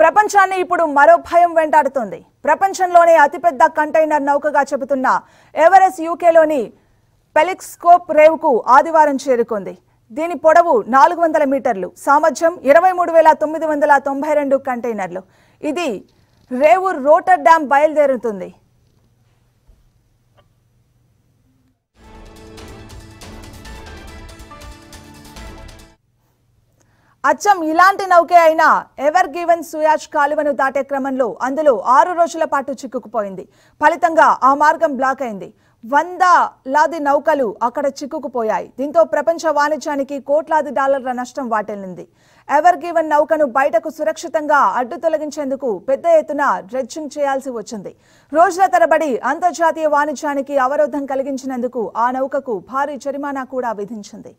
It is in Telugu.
ప్రపంచాన్ని ఇప్పుడు మరో భయం వెంటాడుతోంది. ప్రపంచంలోనే అతిపెద్ద కంటైనర్ నౌకగా చెబుతున్న ఎవరెస్ట్ యూకేలోని పెలిక్స్కోప్ రేవుకు ఆదివారం చేరుకుంది. దీని పొడవు నాలుగు వందల మీటర్లు సామర్థ్యం ఇరవై మూడు వేల తొమ్మిది వందల తొంభై రెండు కంటైనర్లు. ఇది రేవు రోటర్ డ్యామ్ బయలుదేరుతుంది. అచ్చం ఇలాంటి నౌకే అయినా ఎవర్ గివెన్ సుయాజ్ కాలువను దాటే క్రమంలో అందులో ఆరు రోజుల పాటు చిక్కుకుపోయింది. ఫలితంగా ఆ మార్గం బ్లాక్ అయింది. వంద లాది నౌకలు అక్కడ చిక్కుకుపోయాయి. దీంతో ప్రపంచ వాణిజ్యానికి కోట్లాది డాలర్ల నష్టం వాటిల్లింది. ఎవర్ గివెన్ నౌకను బయటకు సురక్షితంగా అడ్డు తొలగించేందుకు పెద్ద ఎత్తున డ్రెడ్జింగ్ చేయాల్సి వచ్చింది. రోజుల తరబడి అంతర్జాతీయ వాణిజ్యానికి అవరోధం కలిగించినందుకు ఆ నౌకకు భారీ జరిమానా కూడా విధించింది.